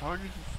Çok güzel.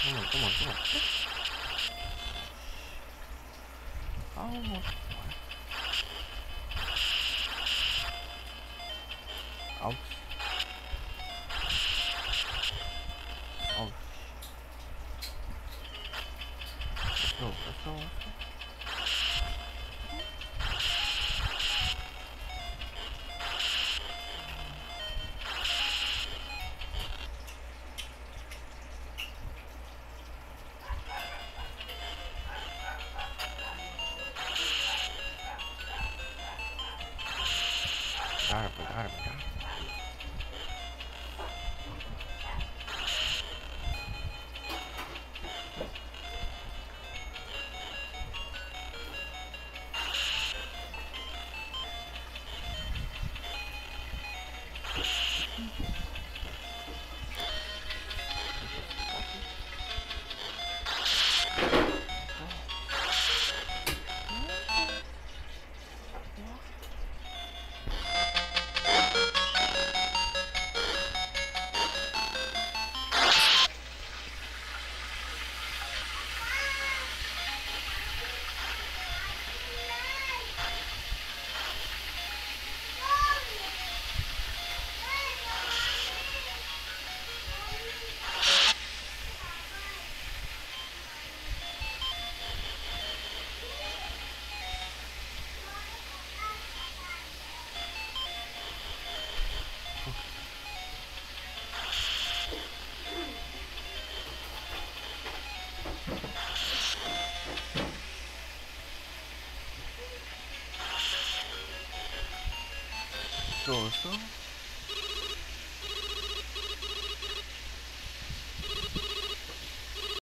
Come on, come on, come on. Almost. Ouch. Ouch. Let's go, let's go, let's go. Got it, got it, costoso.